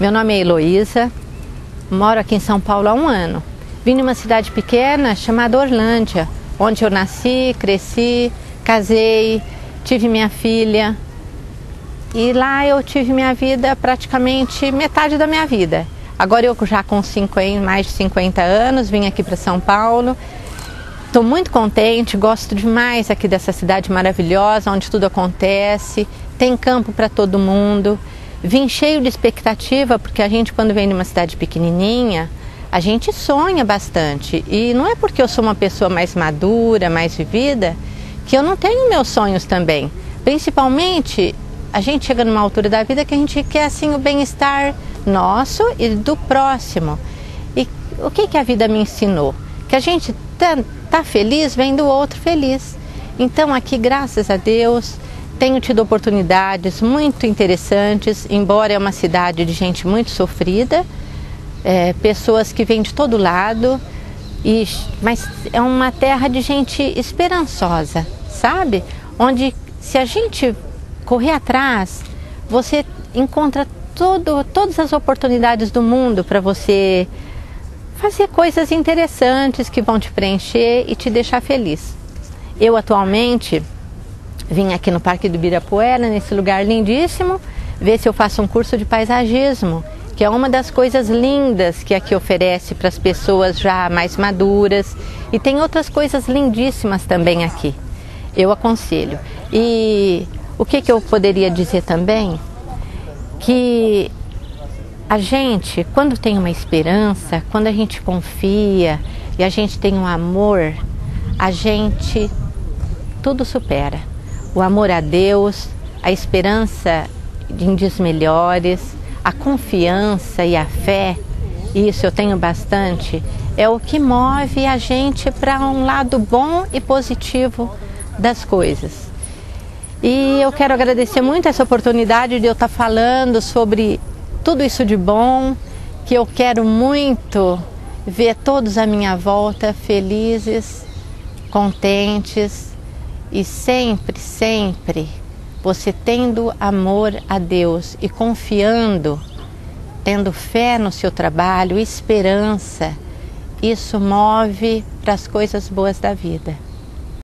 Meu nome é Heloísa, moro aqui em São Paulo há um ano. Vim de uma cidade pequena chamada Orlândia, onde eu nasci, cresci, casei, tive minha filha. E lá eu tive minha vida praticamente metade da minha vida. Agora eu já com 50, mais de 50 anos, vim aqui para São Paulo. Estou muito contente, gosto demais aqui dessa cidade maravilhosa, onde tudo acontece, tem campo para todo mundo. Vim cheio de expectativa, porque a gente, quando vem de uma cidade pequenininha, a gente sonha bastante. E não é porque eu sou uma pessoa mais madura, mais vivida, que eu não tenho meus sonhos também. Principalmente, a gente chega numa altura da vida que a gente quer assim o bem-estar nosso e do próximo. E o que, que a vida me ensinou? Que a gente tá, tá feliz vendo o outro feliz. Então aqui, graças a Deus, tenho tido oportunidades muito interessantes, embora é uma cidade de gente muito sofrida, é, pessoas que vêm de todo lado, e, mas é uma terra de gente esperançosa, sabe? Onde se a gente correr atrás, você encontra todo, todas as oportunidades do mundo para você fazer coisas interessantes que vão te preencher e te deixar feliz. Eu atualmente Vim aqui no Parque do Ibirapuera, nesse lugar lindíssimo, ver se eu faço um curso de paisagismo, que é uma das coisas lindas que aqui oferece para as pessoas já mais maduras. E tem outras coisas lindíssimas também aqui. Eu aconselho. E o que, que eu poderia dizer também? Que a gente, quando tem uma esperança, quando a gente confia e a gente tem um amor, a gente tudo supera o amor a Deus, a esperança em dias melhores, a confiança e a fé, isso eu tenho bastante, é o que move a gente para um lado bom e positivo das coisas. E eu quero agradecer muito essa oportunidade de eu estar falando sobre tudo isso de bom, que eu quero muito ver todos à minha volta felizes, contentes e sempre, sempre você tendo amor a Deus e confiando, tendo fé no seu trabalho, esperança, isso move para as coisas boas da vida.